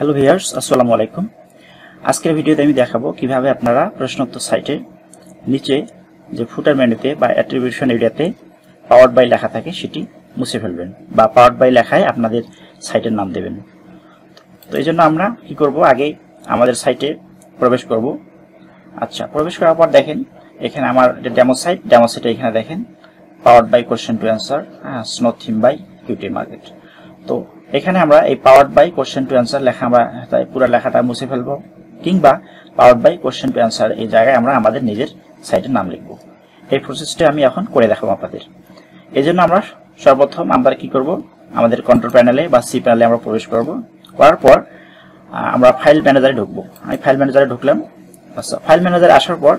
Hello viewers আসসালামু আলাইকুম। আজকের ভিডিওতে আমি দেখাবো কীভাবে আপনারা প্রশ্নোত্তর সাইটে নিচে যে ফুটার মেনুতে বা অ্যাট্রিবিউশন এরিয়াতে পাওয়ার বাই লেখা থাকে সেটি মুছে ফেলবেন বা পাওয়ার বাই লেখায় আপনাদের সাইটের নাম দেবেন। তো এই জন্য আমরা কি করব? আগে আমাদের সাইটে প্রবেশ করব। আচ্ছা প্রবেশ করার পর দেখেন, এখানে আমার ডেমো সাইট ডেমো সাইটে এখানে দেখেন power by question to answer হ্যাঁ snow theme by QT market তো এখানে আমরা এই power by question to answer লেখা আমরা, তাই পুরো লেখাটা মুছে ফেলব। কিংবা power by question to answer এই জায়গায় আমরা আমাদের নিজের সাইটের নাম লিখব। এই প্রসেসটা আমি এখন করে দেখাবো আপনাদের। এই জন্য আমরা সর্বপ্রথম আমরা কি করব? আমাদের কন্ট্রোল প্যানেলে বা সি প্যানেলে আমরা প্রবেশ করব। করার পর আমরা ফাইল ম্যানেজারে ঢুকবো। আমি ফাইল ম্যানেজারে ঢুকলাম। আচ্ছা ফাইল ম্যানেজারে আসার পর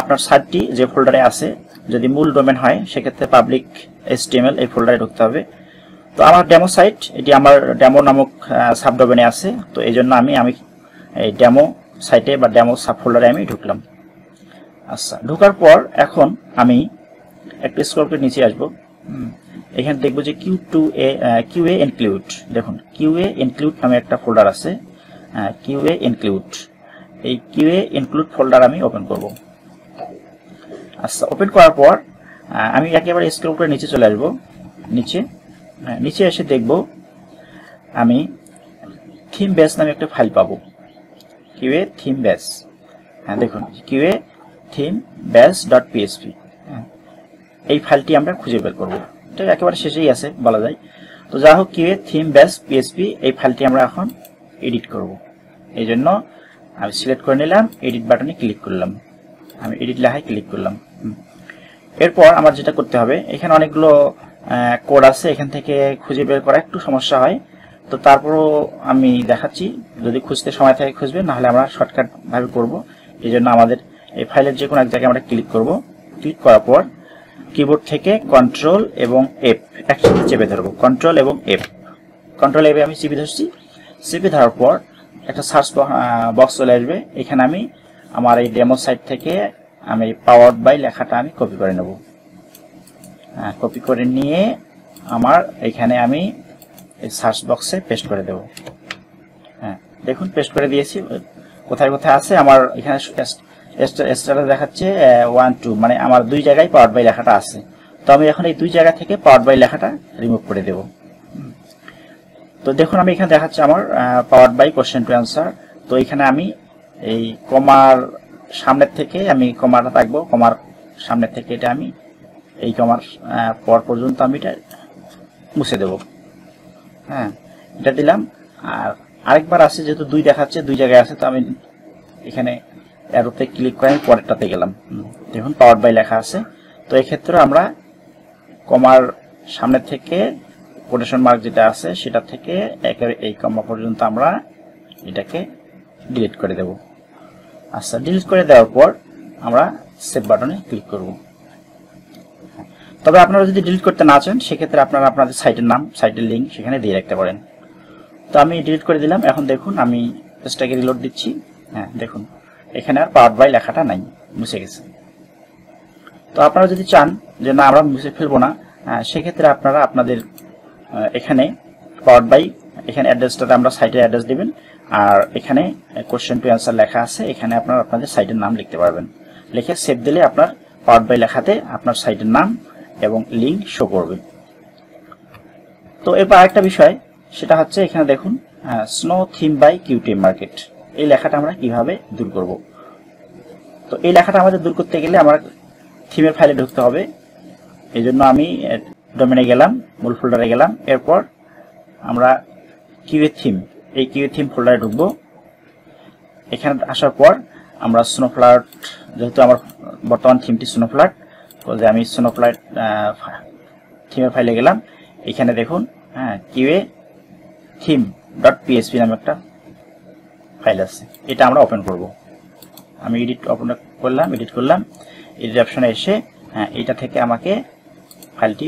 আপনার সাইটটি যে ফোল্ডারে আছে, যদি মূল ডোমেন হয়, সেক্ষেত্রে পাবলিক এসটিএমএল এই ফোল্ডারে ঢুকতে হবে। তো আমার ডেমো সাইট এটি আমার ডেমো নামক সাবডোমেনে আছে। তো এই জন্য আমি আমি এই ডেমো সাইটে বা ডেমো সাব ফোল্ডারে আমি ঢুকলাম। আচ্ছা ঢোকার পর এখন আমি একটু স্ক্রল করে নিচে আসব। এখানে দেখব যে Q to A Q A include দেখুন কিউ এ ইনক্লুড নামে একটা ফোল্ডার আছে। কিউ এ ইনক্লুড এই কিউ এ ইনক্লুড ফোল্ডার আমি ওপেন করব। আচ্ছা ওপেন করার পর আমি একেবারে স্ক্রল করে নিচে চলে আসব। নিচে। নিচে এসে দেখব আমি থিম বেস নামে একটা ফাইল পাবো। কিউএ থিম বেস হ্যাঁ দেখুন QA theme base dot PSP এই ফাইলটি আমরা খুঁজে বের করব। এটা একেবারে শেষেই আছে, বলা যায়। তো যা হোক কিউএ থিম বেস পিএসপি এই ফাইলটি আমরা এখন এডিট করব। এই জন্য আমি সিলেক্ট করে নিলাম এডিট বাটনে ক্লিক করলাম। আমি এডিট লেখায় ক্লিক করলাম। এরপর আমার যেটা করতে হবে, এখানে অনেকগুলো কোড আছে, এখান থেকে খুঁজে বের করা একটু সমস্যা হয়। তো তারপরও আমি দেখাচ্ছি, যদি খুঁজতে সময় থাকে খুঁজবে নাহলে আমরা শর্টকাট ভাবে করব। এই জন্য আমাদের এই ফাইলের যে কোনো এক জায়গায় আমরা ক্লিক করব। ক্লিক করার পর কিবোর্ড থেকে কন্ট্রোল এবং এফ একসাথে চেপে ধরবো। কন্ট্রোল এবং এফ কন্ট্রোল এফে আমি চেপে ধরছি। চেপে ধরার পর একটা সার্চ বক্স চলে আসবে। এখানে আমি আমার এই ডেমো সাইট থেকে আমি পাওয়ার বাই লেখাটা আমি কপি করে নেব। কপি করে নিয়ে আমার এখানে আমি এই সার্চ বক্সে পেস্ট করে দেব। হ্যাঁ দেখুন পেস্ট করে দিয়েছি। কোথায় কোথায় আছে? আমার এখানে স্টারে দেখাচ্ছে ওয়ান টু মানে আমার দুই জায়গায় পাওয়ার বাই লেখাটা আছে। তো আমি এখন এই দুই জায়গা থেকে পাওয়ার বাই লেখাটা রিমুভ করে দেব। তো দেখুন, আমি এখানে দেখাচ্ছে আমার power by question to answer তো এখানে আমি এই কমার সামনের থেকে আমি কমাটা থাকব কমার সামনের থেকে এটা আমি এই কমার পর পর্যন্ত আমি এটা মুছে দেব। হ্যাঁ এটা দিলাম। আর আরেকবার আছে যেহেতু দুই দেখাচ্ছে, দুই জায়গায় আছে, তো আমি এখানে অ্যারোতে ক্লিক করে আমি পরেরটাতে গেলাম। দেখুন পাওয়ার বাই লেখা আছে। তো এক্ষেত্রে আমরা কমার সামনে থেকে কোটেশন মার্ক যেটা আছে, সেটা থেকে একেবারে এই কমা পর্যন্ত আমরা এটাকে ডিলিট করে দেব। আচ্ছা ডিলিট করে দেওয়ার পর আমরা সেভ বাটনে ক্লিক করব। তবে আপনারা যদি ডিলিট করতে না চান, সেক্ষেত্রে আপনারা আপনাদের সাইটের নাম সাইটের লিঙ্ক সেখানে দিয়ে রাখতে পারেন। তো আমি ডিলিট করে দিলাম। এখন দেখুন, আমি পেজটাকে রিলোড দিচ্ছি। হ্যাঁ দেখুন, এখানে আর পাওয়ার বাই লেখাটা নাই, মুছে গেছে। তো আপনারা যদি চান যে না, আমরা মুছে ফেলব না সেক্ষেত্রে আপনারা আপনাদের এখানে পাওয়ার বাই এখানে অ্যাড্রেসটাতে আমরা সাইটের অ্যাড্রেস দেবেন। আর এখানে কোশ্চেন টু অ্যান্সার লেখা আছে, এখানে আপনারা আপনাদের সাইটের নাম লিখতে পারবেন। লিখে সেভ দিলে আপনার পাওয়ার বাই লেখাতে আপনার সাইটের নাম এবং লিঙ্ক শো করবে। তো এরপর আরেকটা বিষয়, সেটা হচ্ছে এখানে দেখুন snow theme by QT market এই লেখাটা আমরা কীভাবে দূর করব? তো এই লেখাটা আমাদের দূর করতে গেলে আমার থিমের ফাইলে ঢুকতে হবে। এই জন্য আমি ডোমেনে গেলাম, মূল ফোল্ডারে গেলাম, এরপর আমরা কিউএ থিম এই কিউএ থিম ফোল্ডারে ঢুকবো। এখানে আসার পর আমরা স্নোফ্লাট যেহেতু আমার বর্তমান থিমটি স্নোফ্লাট যে আমি স্নোফ্লাইট থিমের ফাইলে গেলাম। এখানে দেখুন হ্যাঁ কিউএ থিম ডট পিএসপি নামে একটা ফাইল আছে এটা আমরা ওপেন করব। আমি এডিট ওপেন করলাম এডিট করলাম। এডিট অপশনে এসে হ্যাঁ এটা থেকে আমাকে ফাইলটি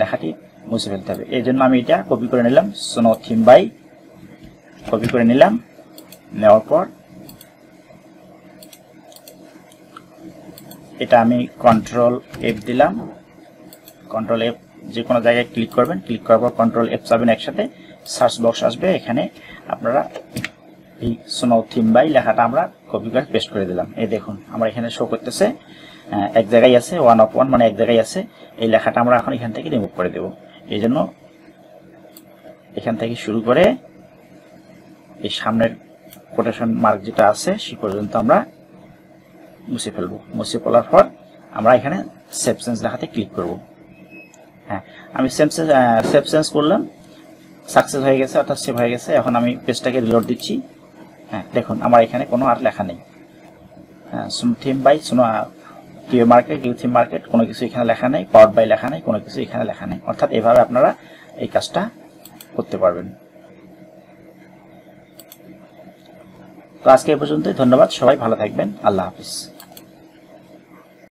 লেখাটি মুছে ফেলতে হবে। এই জন্য আমি এটা কপি করে নিলাম সোনো থিম বাই কপি করে নিলাম। নেওয়ার পর এটা আমি কন্ট্রোল এফ দিলাম। কন্ট্রোল এফ যে কোনো জায়গায় ক্লিক করবেন। ক্লিক করার পর কন্ট্রোল এফ যাবেন একসাথে। সার্চ বক্স আসবে। এখানে আপনারা এই সোনো থিম বাই লেখাটা আমরা কপি করে পেস্ট করে দিলাম। এই দেখুন, আমরা এখানে শো করতেছে এক জায়গায় আছে ওয়ান অফ ওয়ান মানে এক জায়গায় আছে। এই লেখাটা আমরা এখন এখান থেকে রিমুভ করে দেব। এই জন্য এখান থেকে শুরু করে এই সামনের কোটেশন মার্ক যেটা আছে, সে পর্যন্ত আমরা মুছে ফেলব। মুছে ফেলার পর আমরা এখানে সেভ সেন্স লেখাতে ক্লিক করব। হ্যাঁ আমি সেভ সেন্স সেভ সেন্স করলাম সাকসেস হয়ে গেছে, অর্থাৎ সেভ হয়ে গেছে। এখন আমি পেজটাকে রিলোড দিচ্ছি। হ্যাঁ দেখুন, আমার এখানে কোনো আর লেখা নেই। হ্যাঁ theme by সোনো Q market Q theme market কোনো কিছু এখানে লেখা নেই পাওয়ার বাই লেখা নেই, কোনো কিছু এখানে লেখা নেই। অর্থাৎ এভাবে আপনারা এই কাজটা করতে পারবেন। তো আজকে এই পর্যন্তই, ধন্যবাদ, সবাই ভালো থাকবেন, আল্লাহ হাফিজ।